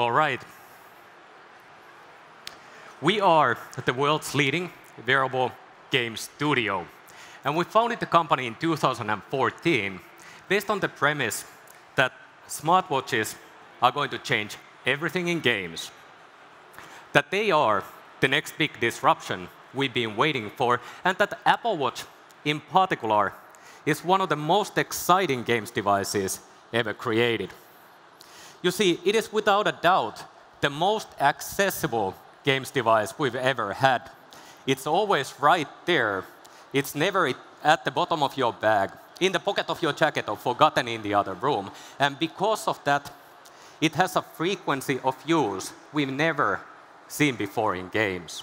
All right. We are the world's leading wearable game studio. And we founded the company in 2014 based on the premise that smartwatches are going to change everything in games. That they are the next big disruption we've been waiting for, and that Apple Watch in particular is one of the most exciting games devices ever created. You see, it is without a doubt the most accessible games device we've ever had. It's always right there. It's never at the bottom of your bag, in the pocket of your jacket, or forgotten in the other room. And because of that, it has a frequency of use we've never seen before in games.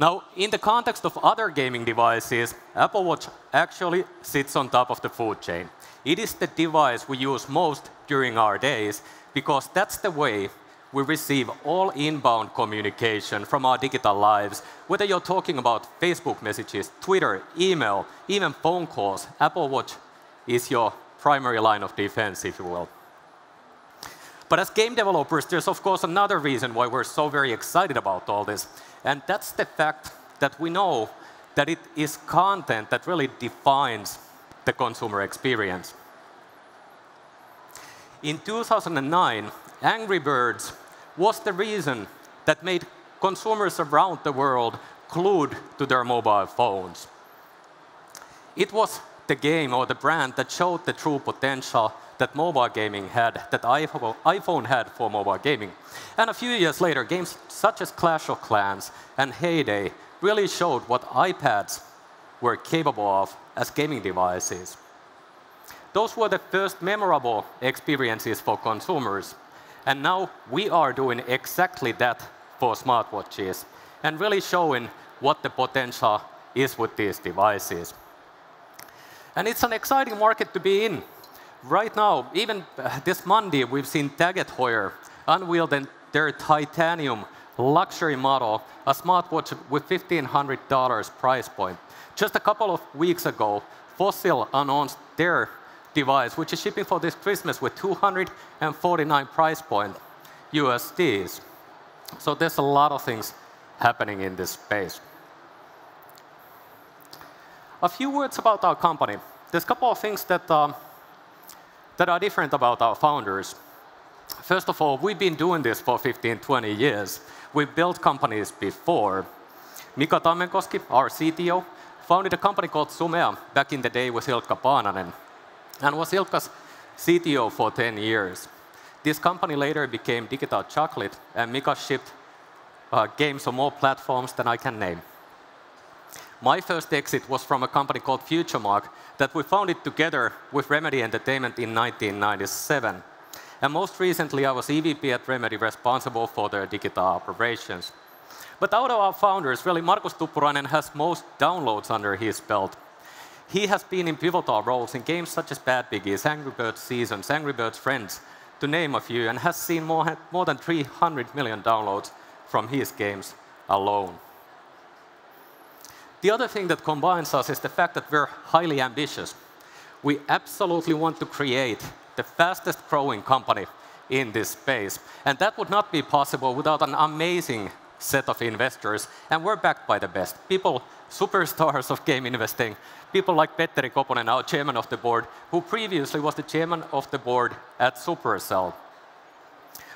Now, in the context of other gaming devices, Apple Watch actually sits on top of the food chain. It is the device we use most during our days because that's the way we receive all inbound communication from our digital lives. Whether you're talking about Facebook messages, Twitter, email, even phone calls, Apple Watch is your primary line of defense, if you will. But as game developers, there's of course another reason why we're so very excited about all this. And that's the fact that we know that it is content that really defines the consumer experience. In 2009, Angry Birds was the reason that made consumers around the world glued to their mobile phones. It was the game or the brand that showed the true potential that mobile gaming had, that iPhone had for mobile gaming. And a few years later, games such as Clash of Clans and Hay Day really showed what iPads were capable of as gaming devices. Those were the first memorable experiences for consumers. And now we are doing exactly that for smartwatches and really showing what the potential is with these devices. And it's an exciting market to be in. Right now, even uh, this Monday, we've seen Tag Heuer unveil their titanium luxury model, a smartwatch with $1,500 price point. Just a couple of weeks ago, Fossil announced their device, which is shipping for this Christmas with 249 price point USDs. So there's a lot of things happening in this space. A few words about our company. There's a couple of things that, um, that are different about our founders. First of all, we've been doing this for 15, 20 years. We've built companies before. Mika Tammenkoski, our CTO, founded a company called Sumea back in the day with Ilkka Paananen, and was Ilkka's CTO for 10 years. This company later became Digital Chocolate, and Mika shipped uh, games on more platforms than I can name. My first exit was from a company called FutureMark that we founded together with Remedy Entertainment in 1997. And most recently, I was EVP at Remedy, responsible for their digital operations. But out of our founders, really, Markus Tuppurainen has most downloads under his belt. He has been in pivotal roles in games such as Bad Piggies, Angry Birds Seasons, Angry Birds Friends, to name a few, and has seen more, more than 300 million downloads from his games alone. The other thing that combines us is the fact that we're highly ambitious. We absolutely want to create the fastest growing company in this space. And that would not be possible without an amazing set of investors. And we're backed by the best. People, superstars of game investing, people like Petteri Koponen, our chairman of the board, who previously was the chairman of the board at Supercell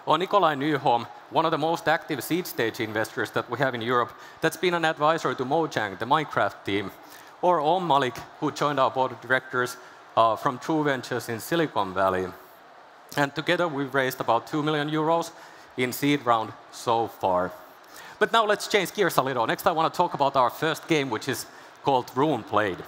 or Nikolai Nyholm, one of the most active seed stage investors that we have in Europe, that's been an advisor to Mojang, the Minecraft team, or Om Malik, who joined our board of directors uh, from True Ventures in Silicon Valley. And together we've raised about 2 million euros in seed round so far. But now let's change gears a little. Next I want to talk about our first game, which is called RuneBlade.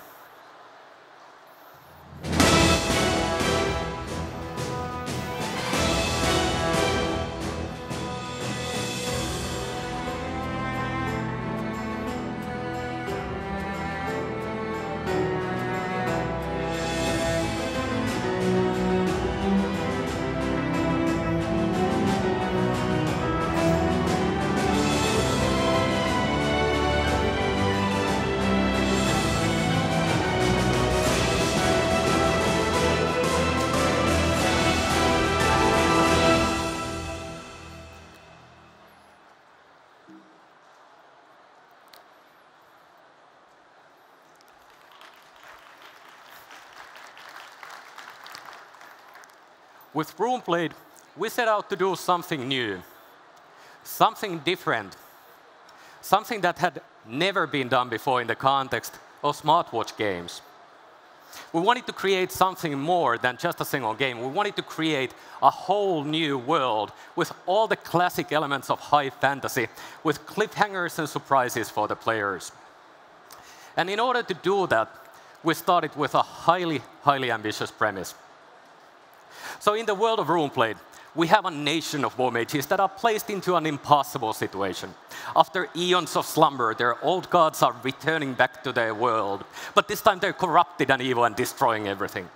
With RuneBlade, we set out to do something new, something different, something that had never been done before in the context of smartwatch games. We wanted to create something more than just a single game. We wanted to create a whole new world with all the classic elements of high fantasy, with cliffhangers and surprises for the players. And in order to do that, we started with a highly, highly ambitious premise. So in the world of RuneBlade, we have a nation of war mages that are placed into an impossible situation. After eons of slumber, their old gods are returning back to their world. But this time they're corrupted and evil and destroying everything.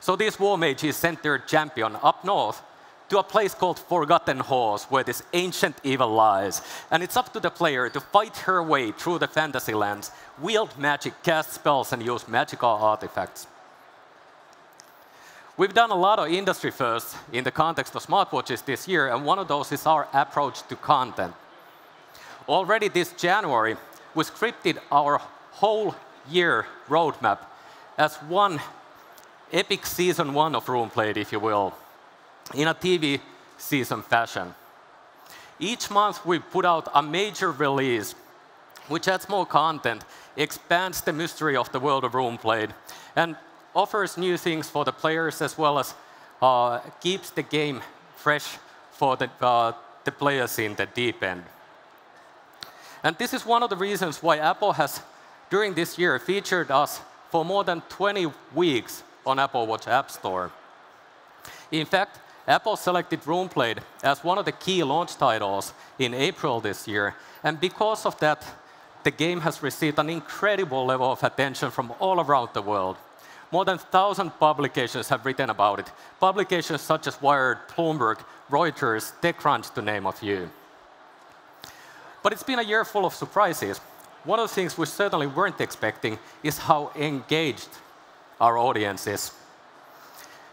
So these war mages sent their champion up north to a place called Forgotten Halls, where this ancient evil lies. And it's up to the player to fight her way through the fantasy lands, wield magic, cast spells, and use magical artifacts. We've done a lot of industry firsts in the context of smartwatches this year, and one of those is our approach to content. Already this January, we scripted our whole year roadmap as one epic season one of RuneBlade, if you will, in a TV season fashion. Each month, we put out a major release which adds more content, expands the mystery of the world of RuneBlade, and offers new things for the players as well as uh, keeps the game fresh for the, uh, the players in the deep end. And this is one of the reasons why Apple has, during this year, featured us for more than 20 weeks on Apple Watch App Store. In fact, Apple selected RuneBlade as one of the key launch titles in April this year. And because of that, the game has received an incredible level of attention from all around the world. More than 1,000 publications have written about it. Publications such as Wired, Bloomberg, Reuters, TechCrunch, to name a few. But it's been a year full of surprises. One of the things we certainly weren't expecting is how engaged our audience is.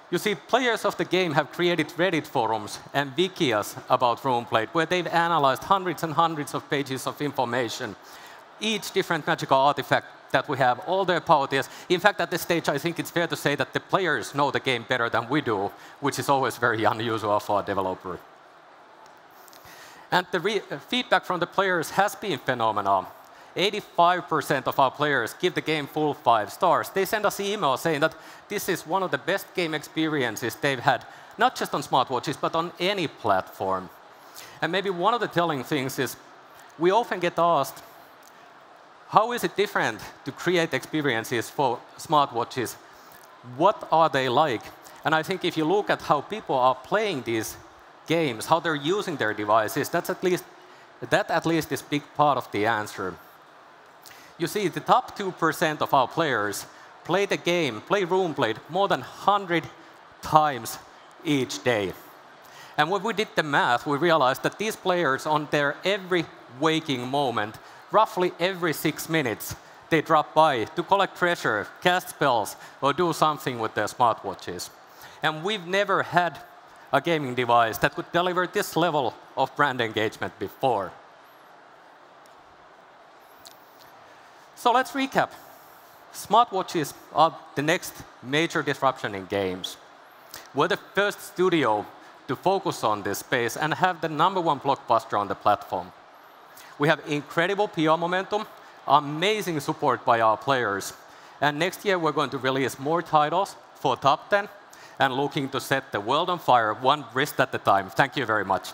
You see, players of the game have created Reddit forums and wikis about RuneBlade, where they've analyzed hundreds and hundreds of pages of information, each different magical artifact that we have, all their powers. In fact, at this stage, I think it's fair to say that the players know the game better than we do, which is always very unusual for a developer. And the uh, feedback from the players has been phenomenal. 85% of our players give the game full five stars. They send us emails saying that this is one of the best game experiences they've had, not just on smartwatches, but on any platform. And maybe one of the telling things is we often get asked, how is it different to create experiences for smartwatches? What are they like? And I think if you look at how people are playing these games, how they're using their devices, that's at least, that at least is a big part of the answer. You see, the top 2% of our players play the game, play RuneBlade, more than 100 times each day. And when we did the math, we realized that these players, on their every waking moment, roughly every six minutes, they drop by to collect treasure, cast spells, or do something with their smartwatches. And we've never had a gaming device that could deliver this level of brand engagement before. So let's recap. Smartwatches are the next major disruption in games. We're the first studio to focus on this space and have the number one blockbuster on the platform. We have incredible PR momentum, amazing support by our players. And next year, we're going to release more titles for top 10 and looking to set the world on fire one wrist at a time. Thank you very much.